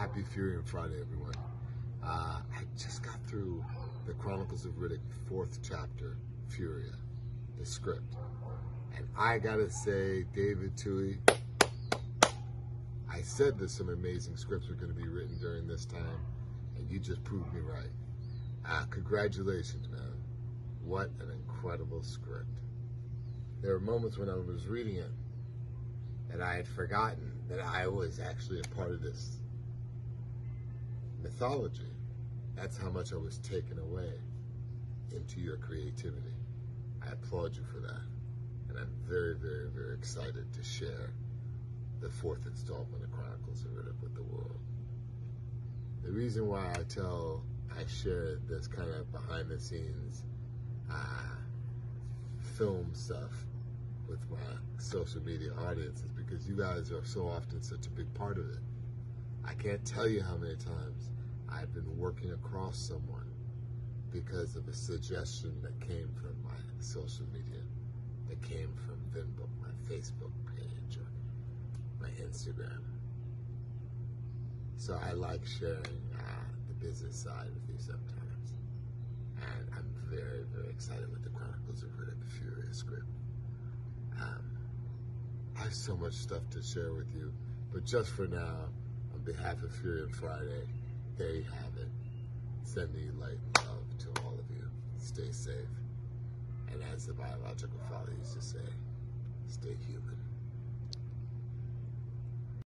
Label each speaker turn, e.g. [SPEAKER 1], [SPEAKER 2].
[SPEAKER 1] Happy Furya Friday, everyone. Uh, I just got through the Chronicles of Riddick, fourth chapter, Furya, the script. And I gotta say, David Twohy, I said that some amazing scripts were gonna be written during this time, and you just proved me right. Uh, congratulations, man. What an incredible script. There were moments when I was reading it that I had forgotten that I was actually a part of this mythology. That's how much I was taken away into your creativity. I applaud you for that. And I'm very, very, very excited to share the fourth installment of Chronicles of Riddick with the world. The reason why I tell, I share this kind of behind the scenes uh, film stuff with my social media audience is because you guys are so often such a big part of it. I can't tell you how many times I've been working across someone because of a suggestion that came from my social media, that came from Vinbook, my Facebook page, or my Instagram. So I like sharing uh, the business side with you sometimes. And I'm very, very excited with the Chronicles of Riddick Furya script. Um, I have so much stuff to share with you, but just for now, on behalf of Furya Friday, there you have it. Sending light and love to all of you. Stay safe. And as the biological father used to say, stay human.